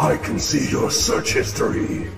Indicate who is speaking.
Speaker 1: I can see your search history.